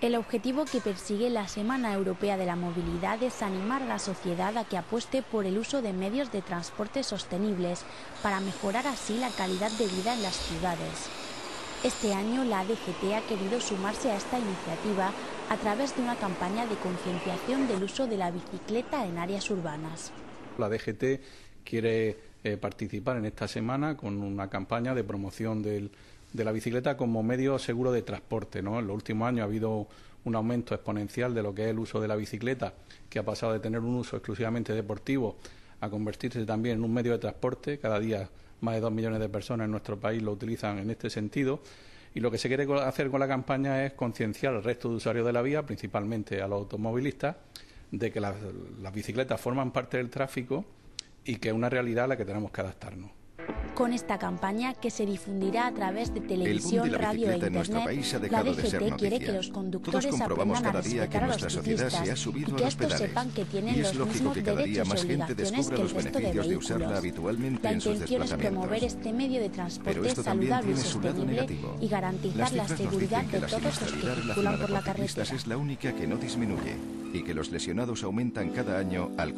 El objetivo que persigue la Semana Europea de la Movilidad es animar a la sociedad a que apueste por el uso de medios de transporte sostenibles para mejorar así la calidad de vida en las ciudades. Este año la ADGT ha querido sumarse a esta iniciativa a través de una campaña de concienciación del uso de la bicicleta en áreas urbanas. La ADGT quiere eh, participar en esta semana con una campaña de promoción del de la bicicleta como medio seguro de transporte. ¿no? En los últimos años ha habido un aumento exponencial de lo que es el uso de la bicicleta, que ha pasado de tener un uso exclusivamente deportivo a convertirse también en un medio de transporte. Cada día más de dos millones de personas en nuestro país lo utilizan en este sentido. Y lo que se quiere hacer con la campaña es concienciar al resto de usuarios de la vía, principalmente a los automovilistas, de que las, las bicicletas forman parte del tráfico y que es una realidad a la que tenemos que adaptarnos. Con esta campaña, que se difundirá a través de televisión, radio e internet, la DGT quiere que los conductores aprendan a respetar a los ciclistas y que estos sepan que tienen los mismos derechos y obligaciones que el resto de vehículos. La intención es promover este medio de transporte saludable y sostenible y garantizar la seguridad de todos los que circulan por la carretera. es la única que no disminuye y que los lesionados aumentan cada año al